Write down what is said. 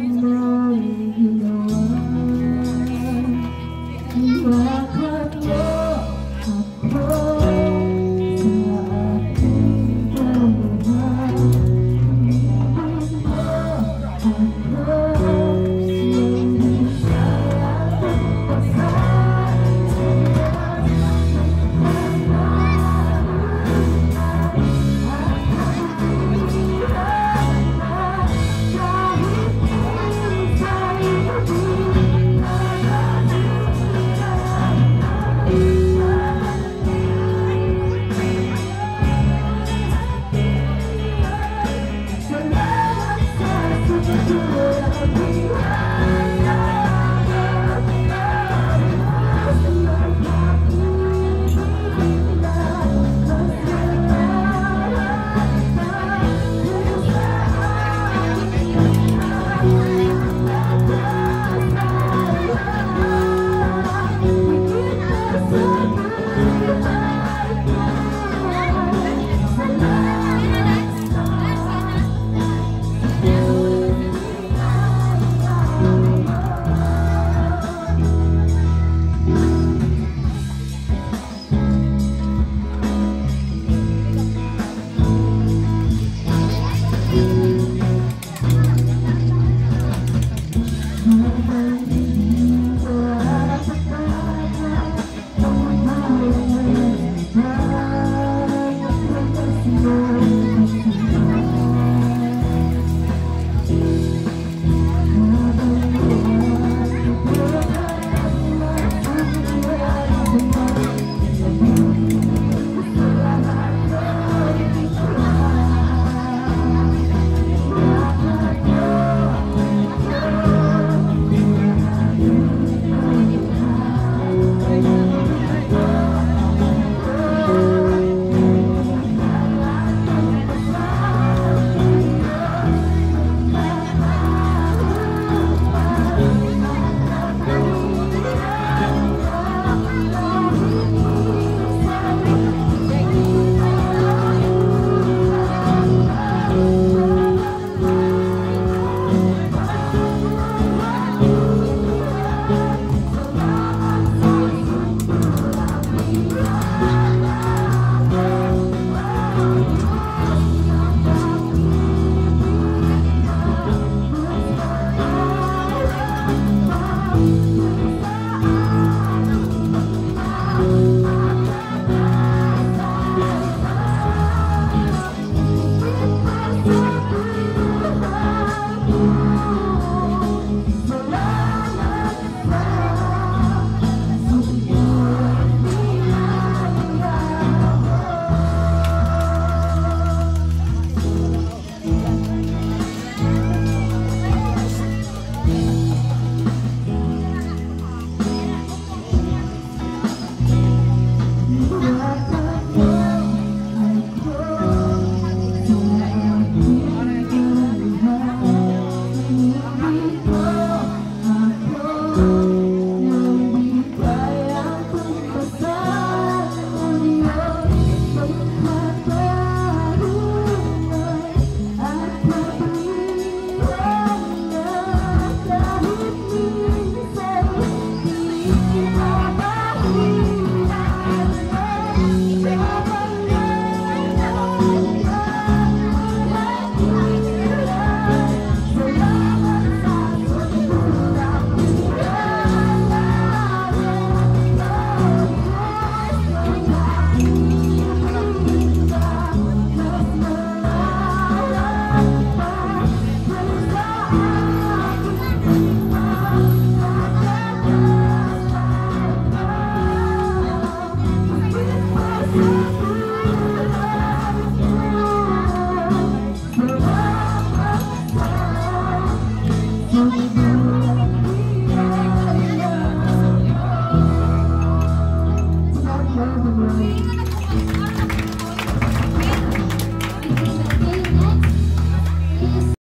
Amen. Sa susunod